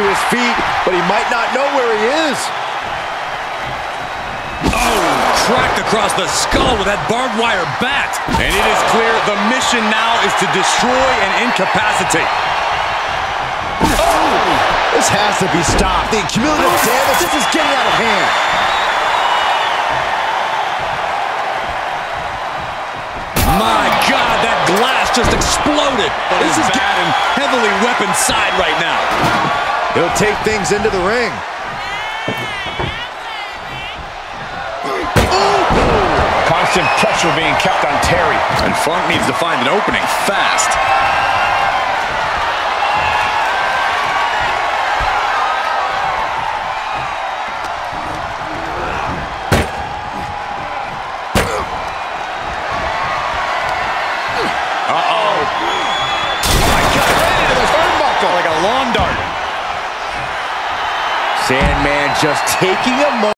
to his feet, but he might not know where he is. Oh, cracked across the skull with that barbed wire bat. And it is clear the mission now is to destroy and incapacitate. Oh, this has to be stopped. The cumulative oh. damage, this is getting out of hand. My God, that glass just exploded. This is bad and heavily weapon side right now. He'll take things into the ring. Constant pressure being kept on Terry. And Funk needs to find an opening fast. Uh-oh. My God, right into the turnbuckle. Like a lawn dart. Sandman just taking a moment.